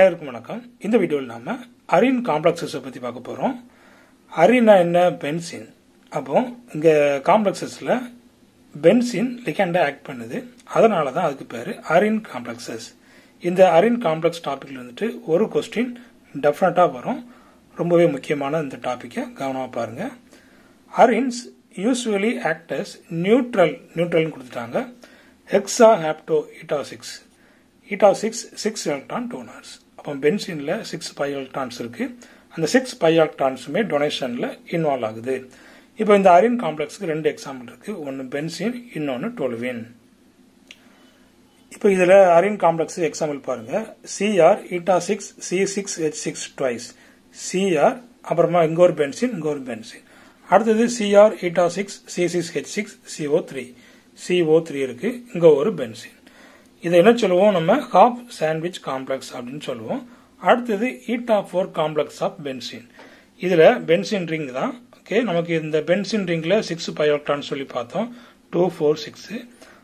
அனைவருக்கும் வணக்கம். இந்த வீடியோவில் நாம அரின் காம்ப்ளெக்ஸஸை பற்றி பார்க்க போகிறோம் அரினா என்ன? பென்சின். அப்போ இங்கே காம்ப்ளெக்ஸஸில் பென்சின் லிகாண்டாக ஆக்ட் பண்ணுது. அதனால தான் அதுக்கு பேர் அரின் காம்ப்ளெக்ஸஸ் இந்த அரின் காம்ப்ளெக்ஸ் டாப்பிக்கில் வந்துட்டு ஒரு கொஸ்டின் டெஃபினட்டாக வரும். ரொம்பவே முக்கியமான இந்த டாப்பிக்கை கவனமாக பாருங்கள் arenes usually act as neutral நியூட்ரல்னு கொடுத்துட்டாங்க hexahapto eta six eta six six electron donors அப்போ பென்சினில் சிக்ஸ் பை எலக்ட்ரான்ஸ் இருக்கு. அந்த சிக்ஸ் பை எலக்ட்ரான்ஸுமே டொனேஷனில் இன்வால்வ் ஆகுது. இப்போ இந்த அரின் காம்ப்ளெக்ஸுக்கு ரெண்டு எக்ஸாம்பிள் இருக்கு. ஒன்று பென்சின் இன்னொன்று டொலுவின். இப்போ இதில் அரின் காம்ப்ளெக்ஸ் எக்ஸாம்பிள் பாருங்க. CR eta six C six H six twice CR அப்புறமா இங்கே ஒரு பென்சின் இங்கே ஒரு பென்சின். அடுத்தது CR eta six C six H six CO three CO three இருக்கு. இங்கே ஒரு பென்சின். இதை என்ன சொல்லுவோம் நம்ம? ஹாஃப் சாண்ட்விச் காம்ப்ளெக்ஸ் அப்படின்னு சொல்லுவோம். அடுத்தது eta four complex of benzene இதில் பென்சின் ரிங் தான். ஓகே நமக்கு இந்த பென்சின் ரிங்கில் சிக்ஸ் பயோக்டான் சொல்லி பார்த்தோம். டூ ஃபோர் சிக்ஸு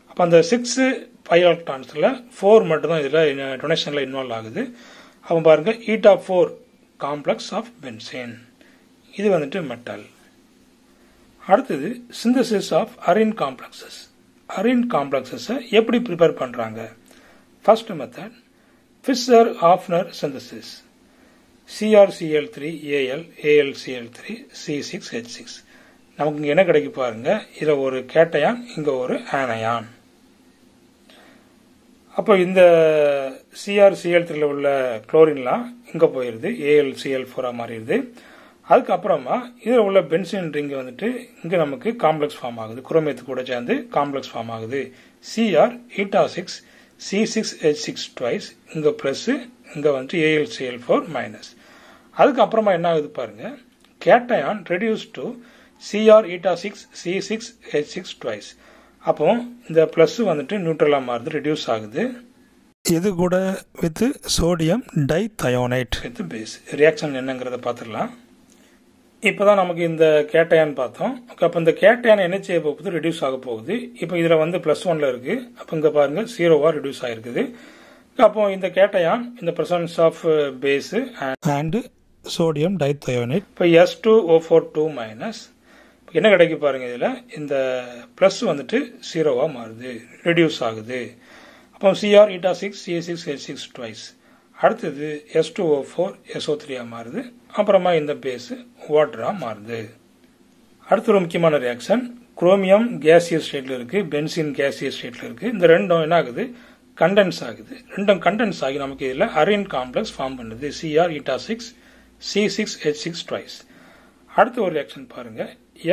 அப்போ அந்த சிக்ஸ் பயோக்டான்ஸில் ஃபோர் மட்டும்தான் இதில் டொனேஷனில் இன்வால்வ் ஆகுது. அப்போ பாருங்கள் eta four complex of benzene இது வந்துட்டு மெட்டல் அடுத்தது synthesis of arene complexes arene காம்ப்ளெக்ஸஸை எப்படி ப்ரிப்பேர் பண்ணுறாங்க first method Fischer Hafner synthesis CRCL three AL ALCL three C six H six நமக்கு இங்கே என்ன கிடைக்கு பாருங்க? இதில் ஒரு கேட்டயான் இங்கே ஒரு ஆனயான். அப்போ இந்த சிஆர்சிஎல் த்ரீல உள்ள குளோரின்லாம் இங்கே போயிடுது ஏஎல்சிஎல் ஃபோராக மாறிடுது. அதுக்கப்புறமா இதில் உள்ள பென்சின் ரிங் வந்துட்டு இங்கே நமக்கு காம்ப்ளெக்ஸ் ஃபார்ம் ஆகுது. குரோமேத்து கூட சேர்ந்து காம்ப்ளெக்ஸ் ஃபார்ம் ஆகுது. CR eta six C six H six twice இங்கே ப்ளஸ் இங்கே வந்துட்டு ஏஎல்சிஎல் ஃபோர் மைனஸ் அதுக்கப்புறமா என்ன ஆகுது பாருங்க. Cation reduce to CR eta six C six H six twice அப்போ இந்த ப்ளஸ் வந்துட்டு நியூட்ரலாக மாறுது ரெடியூஸ் ஆகுது. இது கூட with sodium dithionite with base reaction என்னங்கிறத பார்த்துடலாம். இப்போ தான் நமக்கு இந்த கேட்டயான் பார்த்தோம். அப்போ இந்த கேட்டயான் என்ன செய்ய போகுது? ரிடியூஸ் ஆக போகுது. இப்போ இதில் வந்து ப்ளஸ் ஒன்ல இருக்கு. அப்போ இங்கே பாருங்க ஜீரோவாக ரிடியூஸ் ஆயிருக்குது. அப்போ இந்த கேட்டயான் இந்த presence of base and sodium dithionite இப்போ S two O four two minus என்ன கிடைக்கு பாருங்க இதில்? இந்த ப்ளஸ் வந்துட்டு ஜீரோவாக மாறுது. ரெடியூஸ் ஆகுது. அப்போ CR eta six CA six H six twice அடுத்தது S two O four SO த்ரீயாக மாறுது. அப்புறமா இந்த பேஸு வாட்டராக மாறுது. அடுத்த ஒரு முக்கியமான ரியாக்ஷன் குரோமியம் கேசியஸ் ஸ்டேட்ல இருக்கு பென்சின் கேசியஸ் ஸ்டேட்ல இருக்கு. இந்த ரெண்டும் என்ன ஆகுது கண்டென்ஸ் ஆகுது. ரெண்டும் கண்டென்ஸ் ஆகி நமக்கு இதில் அரின் காம்ப்ளெக்ஸ் ஃபார்ம் பண்ணுது. CR eta six C six H six twice அடுத்த ஒரு ரியாக்ஷன் பாருங்க.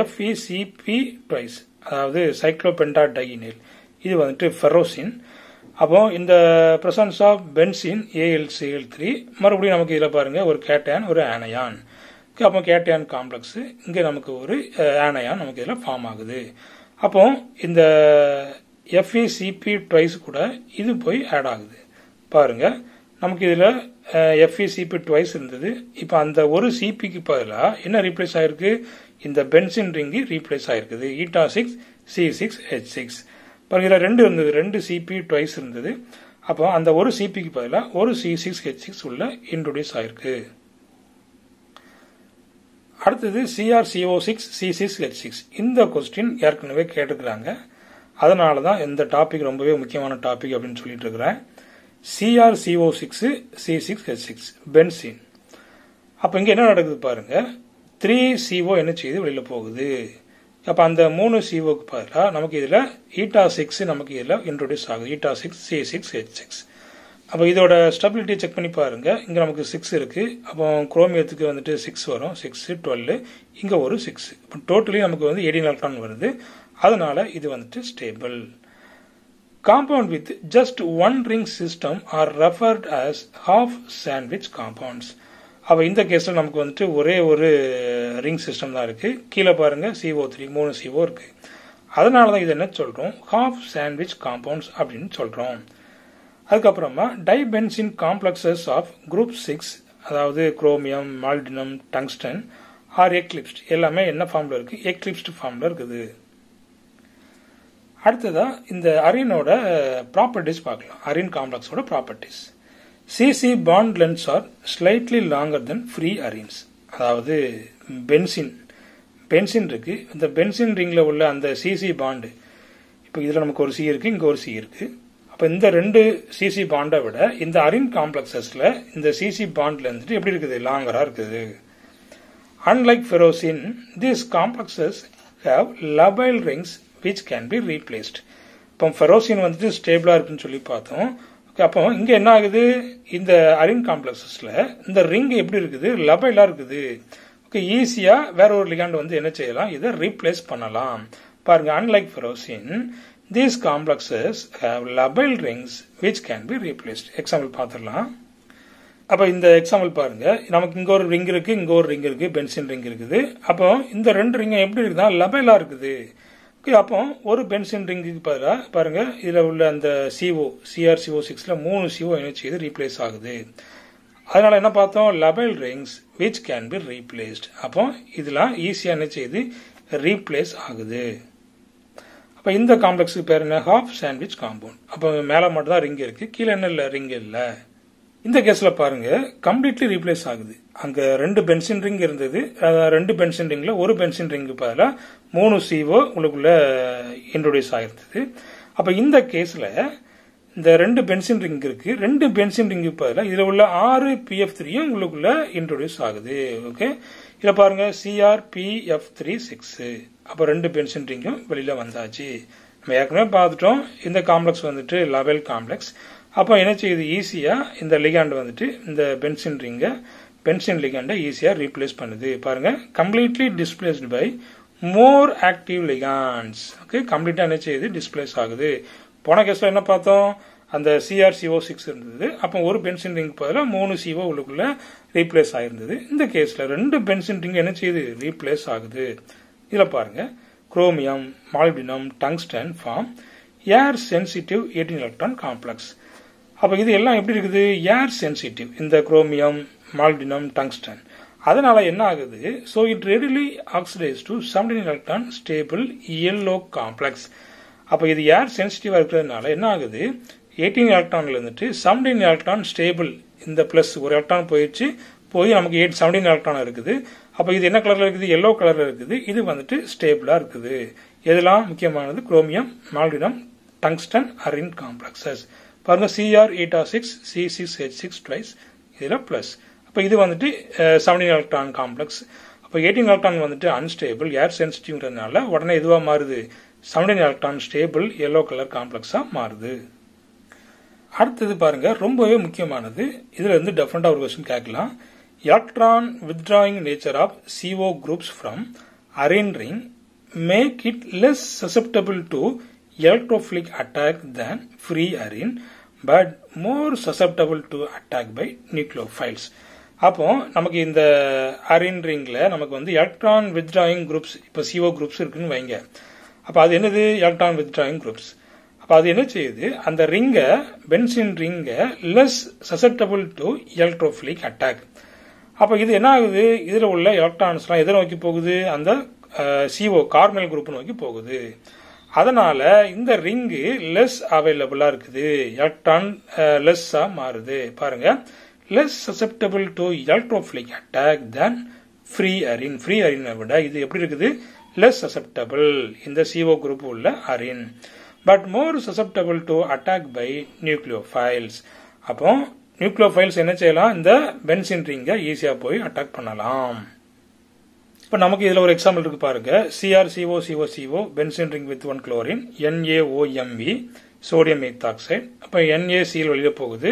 எஃப்இசிபி ட்வைஸ் அதாவது சைக்ளோபென்டா டைனில் இது வந்துட்டு ஃபெரோசின் அப்போ இந்த presence of benzene ALCL three மறுபடியும் நமக்கு இதில் பாருங்க ஒரு கேட்டயான் ஒரு ஆனையான் அப்போ கேட்டயான் காம்ப்ளெக்ஸ் இங்கே நமக்கு ஒரு ஆனையான் நமக்கு இதில் ஃபார்ம் ஆகுது. அப்போ இந்த எஃப்இசிபி ட்வைஸ் கூட இது போய் ஆட் ஆகுது. பாருங்க நமக்கு இதில் எஃப்இசிபி ட்வைஸ் இருந்தது. இப்போ அந்த ஒரு சிபிக்கு பதிலாக என்ன ரீப்ளேஸ் ஆயிருக்கு? இந்த பென்சின் ரிங்கு ரீப்ளேஸ் ஆயிருக்குது. Eta six C six H six பாருங்க இதில் ரெண்டு இருந்தது. ரெண்டு சிபி ட்வைஸ் இருந்தது. அப்போ அந்த ஒரு சிபிக்கு பதிலாக ஒரு சி சிக்ஸ் ஹெச் சிக்ஸ் உள்ள இன்ட்ரொடியூஸ் ஆயிருக்கு. அடுத்தது CR CO six C six H six இந்த கொஸ்டின் ஏற்கனவே கேட்டுக்கிறாங்க. அதனால தான் இந்த டாபிக் ரொம்பவே முக்கியமான டாபிக் அப்படின்னு சொல்லிட்டு இருக்கிறேன் CR CO six C six H six benzene அப்போ இங்கே என்ன நடக்குது பாருங்க. த்ரீ சிஓ என்ன செய்யுது வெளியில் போகுது? அப்போ அந்த மூணு சிஓக்கு பதிலாக நமக்கு இதில் ஈட்டா சிக்ஸ் நமக்கு இதில் இன்ட்ரோடியூஸ் ஆகுது. Eta six C six H six அப்போ இதோட ஸ்டெபிலிட்டி செக் பண்ணி பாருங்க. இங்கே நமக்கு சிக்ஸ் இருக்கு. அப்போ குரோமியத்துக்கு வந்துட்டு சிக்ஸ் வரும். சிக்ஸ் டுவெல் இங்கே ஒரு சிக்ஸ் இப்போ டோட்டலி நமக்கு வந்து எயிட்டீன் எலக்ட்ரான் வருது. அதனால இது வந்துட்டு stable compound with just one ring system are referred as half sandwich compounds அப்போ இந்த கேஸில் நமக்கு வந்துட்டு ஒரே ஒரு ரிங் சிஸ்டம் தான் இருக்குது கீழே பாருங்கள் சிஓ த்ரீ மூணு சிஓ இருக்குது அதனால தான் இது என்ன சொல்கிறோம் ஹாஃப் சாண்ட்விச் காம்பவுண்ட்ஸ் அப்படின்னு சொல்கிறோம் அதுக்கப்புறமா dibenzene complexes of group six அதாவது chromium molybdenum tungsten are eclipsed எல்லாமே என்ன ஃபார்மில் இருக்குது எக்லிப்ஸ்ட் ஃபார்மில் இருக்குது. அடுத்ததாக இந்த அரியனோட ப்ராப்பர்ட்டிஸ் பார்க்கலாம். Arene காம்ப்ளெக்ஸோட properties CC bond lengths are slightly longer than free arenes அதாவது பென்சின் பென்சின் இருக்கு. இந்த பென்சின் ரிங்கில் உள்ள அந்த சிசி பாண்டு இப்போ இதில் நமக்கு ஒரு சி இருக்கு இங்கே ஒரு சி இருக்கு. அப்போ இந்த ரெண்டு சிசி பாண்டை விட இந்த அரின் காம்ப்ளெக்ஸஸில் இந்த சிசி பாண்டில் இருந்துட்டு எப்படி இருக்குது? லாங்கராக இருக்குது. Unlike ferrocene this complexes have labile rings which can be replaced இப்போ ஃபெரோசின் வந்துட்டு ஸ்டேபிளாக இருக்குன்னு சொல்லி பார்த்தோம். அப்போ இங்கே என்ன ஆகுது? இந்த அரின் காம்ப்ளெக்ஸஸில் இந்த ரிங் எப்படி இருக்குது? லபைலாக இருக்குது. ஓகே ஈஸியாக வேற ஒரு லிகாண்ட் வந்து என்ன செய்யலாம்? இதை ரீப்ளேஸ் பண்ணலாம். பாருங்க unlike ferrocene these complexes have labile rings which can be replaced example பார்த்துடலாம். அப்போ இந்த எக்ஸாம்பிள் பாருங்க. நமக்கு இங்கே ஒரு ரிங் இருக்கு இங்கே ஒரு ரிங் இருக்கு பென்சின் ரிங் இருக்குது. அப்போ இந்த ரெண்டு ரிங்கும் எப்படி இருக்குதுன்னா லபைலாக இருக்குது. அப்போ ஒரு பென்சின் ரிங்குக்கு பதிலாக பாருங்க இதுல உள்ள அந்த சிஓ சிஆர்சிஓ சிக்ஸ்ல மூணு சிஓ இணைச்சு இது ரீப்ளேஸ் ஆகுது. அதனால என்ன பார்த்தோம்? Labile rings which can be replaced அப்போ இதெல்லாம் ஈஸியா என்ன செய்யுது? ரீப்ளேஸ் ஆகுது. அப்ப இந்த காம்ப்ளெக்ஸுக்கு பேர் என்ன? ஹாஃப் சாண்ட்விச் காம்பவுண்ட் அப்போ மேலே மட்டும் தான் ரிங் இருக்கு கீழே என்ன இல்லை? ரிங் இல்லை. இந்த கேஸ்ல பாருங்க கம்ப்ளீட்லி ரீப்ளேஸ் ஆகுது. அங்க ரெண்டு பென்சின் ரிங் இருந்தது. ரெண்டு பென்சின் ரிங்ல ஒரு பென்சின் ரிங் பதிலாக மூணு சிஓ உங்களுக்குள்ள இன்ட்ரோடியூஸ் ஆகிருந்தது அப்ப இந்த கேஸ்ல இந்த ரெண்டு பென்சின் ரிங் இருக்கு. ரெண்டு பென்சின் ரிங்கு பதிலாக இதுல உள்ள ஆறு பிஎஃப் த்ரீயும் உங்களுக்குள்ள இன்ட்ரோடியூஸ் ஆகுது. ஓகே இதில் பாருங்க சிஆர் பிஎஃப் த்ரீ சிக்ஸ் அப்ப ரெண்டு பென்சின் ரிங்கும் வெளியில வந்தாச்சு. நம்ம ஏற்கனவே பார்த்துட்டோம். இந்த காம்ப்ளெக்ஸ் வந்துட்டு லெவல் காம்ப்ளெக்ஸ் அப்போ என்ன செய்யுது? ஈஸியாக இந்த லிகாண்ட் வந்துட்டு இந்த பென்சின் ரிங்கை பென்சின் லிகாண்டை ஈஸியாக ரீப்ளேஸ் பண்ணுது. பாருங்கள் completely displaced by more active ligands okay கம்ப்ளீட்டாக என்ன செய்யுது? டிஸ்பிளேஸ் ஆகுது. போன கேஸில் என்ன பார்த்தோம்? அந்த சிஆர்சிஓ சிக்ஸ் இருந்தது. அப்போ ஒரு பென்சின் ரிங் பதிலாக மூணு சிஓ உள்ளுக்குள்ள ரீப்ளேஸ் ஆகிருந்தது இந்த கேஸில் ரெண்டு பென்சின் ரிங் என்ன செய்யுது? ரீப்ளேஸ் ஆகுது. இதில் பாருங்கள் chromium molybdenum tungsten form air sensitive eighteen electron complex அப்போ இது எல்லாம் எப்படி இருக்குது? ஏர் சென்சிட்டிவ் இந்த குரோமியம் மால்டினம் டங்ஸ்டன் அதனால என்ன ஆகுது? So it readily oxidise to seventeen electron stable yellow complex அப்போ இது ஏர் சென்சிட்டிவாக இருக்கிறதுனால என்ன ஆகுது? எயிட்டீன் எலக்ட்ரானில் இருந்துட்டு செவன்டீன் எலக்ட்ரான் ஸ்டேபிள் இந்த ப்ளஸ் ஒரு எலக்ட்ரான் போயிடுச்சு. போய் நமக்கு எயிட் செவன்டீன் எலக்ட்ரான் இருக்குது. அப்போ இது என்ன கலரில் இருக்குது? எல்லோ கலரில் இருக்குது. இது வந்துட்டு ஸ்டேபிளாக இருக்குது. இதெல்லாம் முக்கியமானது? Chromium molybdenum tungsten arene complexes பாருங்கள் CR eight R six C six H six twice இதில் ப்ளஸ் அப்போ இது வந்துட்டு செவன்டீன் எலக்ட்ரான் காம்ப்ளெக்ஸ் அப்போ எயிட்டீன் எலக்ட்ரான் வந்துட்டு அன்ஸ்டேபிள் ஏர் சென்சிட்டிவ்ங்கிறதுனால உடனே எதுவாக மாறுது? Seventeen electron stable yellow colour காம்ப்ளெக்ஸாக மாறுது. அடுத்தது பாருங்கள் ரொம்பவே முக்கியமானது. இதில் இருந்து டெஃபரெண்டா ஒரு கொஸ்டின் கேட்கலாம். Electron withdrawing nature of CO groups from arene ring make it less susceptible to attack attack free arene but more susceptible to attack by by அப்போ நமக்கு இந்த அரின் ரிங்கில் நமக்கு வந்து எலக்ட்ரான் வித்ட்ராயிங் குரூப்ஸ் இப்போ சிஓ குரூப்ஸ் இருக்குன்னு வைங்க. அப்போ அது என்னது? எலக்ட்ரான் வித்ட்ராயிங் குரூப்ஸ் அப்போ அது என்ன செய்யுது? அந்த ரிங்கை benzene ரிங்கை less susceptible to electrophilic attack அப்போ இது என்ன ஆகுது? இதில் உள்ள எலக்ட்ரான்ஸ்லாம் எதை நோக்கி போகுது? அந்த சிஓ கார்மல் குரூப் நோக்கி போகுது. அதனால இந்த ரிங்கு லெஸ் அவைலபிளா இருக்குது. எலக்ட்ரான் லெஸ்ஸா மாறுது. பாருங்க. Less susceptible to electrophilic attack then free arene free அரினை விட இது எப்படி இருக்குது? லெஸ் சசப்டபிள் இந்த சிஓ குரூப் உள்ள arene but more susceptible to attack by nucleophiles அப்போ நியூக்ளியோஃபைல்ஸ் என்ன செய்யலாம்? இந்த பென்சின் ரிங்கை ஈஸியாக போய் அட்டாக் பண்ணலாம். இப்போ நமக்கு இதில் ஒரு எக்ஸாம்பிள் இருக்கு பாருங்க. CR CO CO CO benzene ring with one chlorine NAOMB sodium ethoxide அப்போ என்ஏசியில் வெளியில போகுது.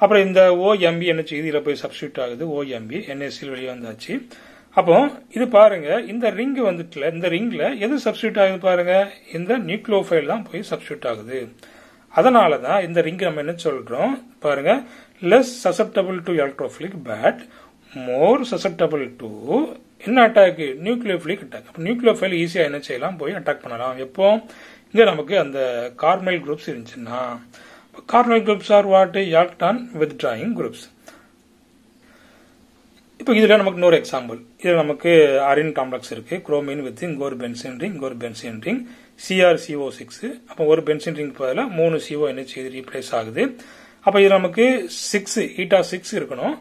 அப்புறம் இந்த ஓஎம்பி என்ன செய்யுது? இதில் போய் சப்ஸ்டியூட் ஆகுது. ஓஎம்பி என்ஏசியில் வெளியே வந்தாச்சு. அப்போ இது பாருங்க இந்த ரிங் வந்துட்டுல இந்த ரிங்ல எது சப்ஸ்டியூட் ஆகுது பாருங்க? இந்த நியூக்ளோஃபைல் தான் போய் சப்ஸ்டியூட் ஆகுது. அதனால தான் இந்த ரிங் நம்ம என்ன சொல்றோம்? பாருங்க less susceptible to electrophilic but more susceptible to என்ன அட்டாக் நியூக்ளியோஃபிலிக் அட்டாக் அப்போ நியூக்ளியோஃபைல் ஈஸியாக என்ன செய்யலாம்? போய் அட்டாக் பண்ணலாம். எப்போ? இங்கே நமக்கு அந்த கார்மைல் குரூப்ஸ் இருந்துச்சுன்னா carbonyl groups are what electron withdrawing groups இப்போ இதில் நமக்கு இன்னொரு எக்ஸாம்பிள் இதில் நமக்கு அரின் காம்ப்ளெக்ஸ் இருக்கு. குரோமின் வித் இங்க ஒரு பென்சின் ரிங் இங்க ஒரு benzene ring CR CO six அப்போ ஒரு பென்சின் ரிங் பதிலாக மூணு சிஓ என்ன செய்து ரீப்ளேஸ் ஆகுது. அப்போ இது நமக்கு சிக்ஸ் ஈட்டா சிக்ஸ் இருக்கணும்.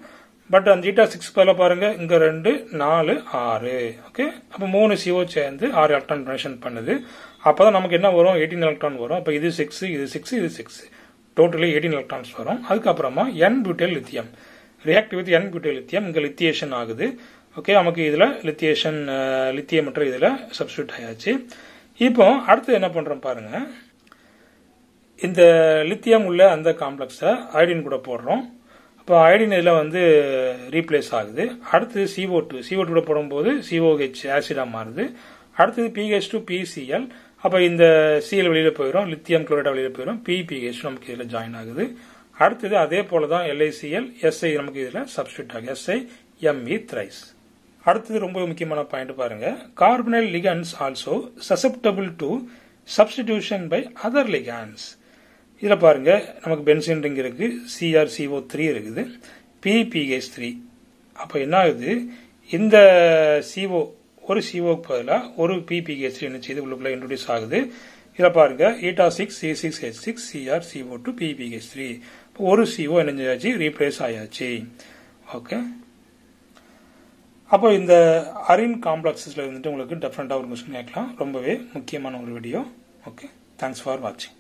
பட் அந்த ஜீட்டா சிக்ஸ் பதில பாருங்க. இங்க ரெண்டு நாலு ஆறு. ஓகே அப்போ மூணு சிஓ சேர்ந்து ஆறு எலக்ட்ரான் டொனேஷன் பண்ணுது. அப்பதான் நமக்கு என்ன வரும்? எயிட்டீன் எலக்ட்ரான் வரும். அப்போ இது சிக்ஸ் இது சிக்ஸ் இது சிக்ஸ் டோட்டலி எயிட்டீன் எலக்ட்ரான்ஸ் வரும். அதுக்கப்புறமா N butyl lithium react with N butyl lithium இங்க லித்தியேஷன் ஆகுது. ஓகே நமக்கு இதுல லித்தியேஷன் லித்தியம் இதில் இதுல சப்ஸ்டியூட் ஆயாச்சு. இப்போ அடுத்து என்ன பண்றோம் பாருங்க. இந்த லித்தியம் உள்ள அந்த காம்ப்ளெக்ஸை ஐடின் கூட போடுறோம். இப்போ அயோடின் இதில் வந்து ரீப்ளேஸ் ஆகுது. அடுத்தது சிஓ டூ சிஓ டூ போடும்போது சிஓஹெச் ஆசிடாக மாறுது. அடுத்தது பிஹெச் டூ பிசிஎல் அப்போ இந்த சிஎல் வெளியில் போயிடும் லித்தியம் குளோரைடா வெளியில் போயிடும் பிபிஹெச் நமக்கு இதில் ஜாயின் ஆகுது. அடுத்தது அதே போல தான் எல்ஐசிஎல் எஸ்ஐ நமக்கு இதில் சப்ஸ்டியூட் ஆகுது. எஸ்ஐ எம்இ த்ரைஸ் அடுத்தது ரொம்ப முக்கியமான பாயிண்ட் பாருங்க. Carbonyl ligands also susceptible to substitution by other ligands இதில் பாருங்க. நமக்கு பென்சின் ரிங் இருக்கு. சிஆர்சிஓ த்ரீ இருக்குது. பிபிஹெச் த்ரீ அப்போ என்ன ஆகுது? இந்த சிஓ ஒரு சிஓக்கு பதிலாக ஒரு பிபிஹெச் த்ரீ என்ன செய்து உள்ளுக்குள்ள இன்ட்ரடியூஸ் ஆகுது. இதில் பாருங்க. Eta six C six H six CR CO two PPH three ஒரு சிஓ என்ன செய்யாச்சு ரீப்ளேஸ் ஆயாச்சு. ஓகே அப்போ இந்த அரின் காம்ப்ளெக்ஸஸில் வந்துட்டு உங்களுக்கு டிஃப்ரெண்டாக ஒரு கொஸ்டின் கேட்கலாம். ரொம்பவே முக்கியமான ஒரு வீடியோ ஓகே தேங்க்ஸ் ஃபார் வாட்சிங்